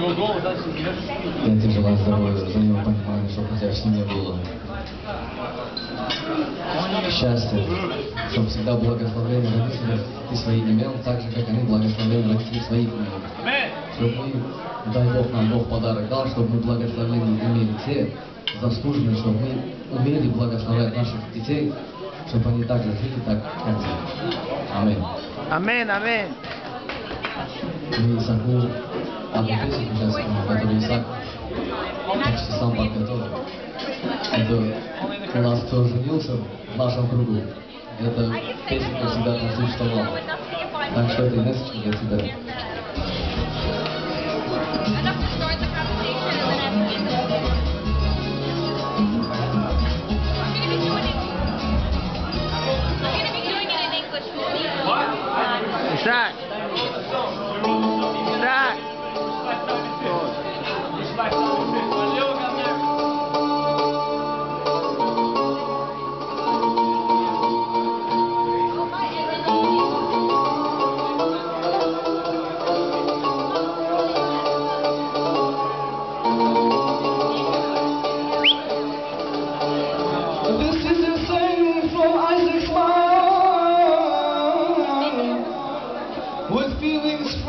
его голову дальше Я тебе желаю здоровья, взаимного понимания, чтобы у тебя в семье было счастье, чтобы всегда благословение родителей ты своих имел, так же, как они благословения родителей своих имели. Чтобы мы, дай Бог нам Бог подарок дал, чтобы мы благословения имели те заслуженные, чтобы мы умели благословлять наших детей, чтобы они так же жили, так как мы. Аминь. Amén, amén. Исаку одну песню сейчас споем, которую Исаак почти сам подготовил. Это у нас кто женился в нашем кругу. Эта песенка всегда там существовала. Так что это Инессочка для тебя. Enough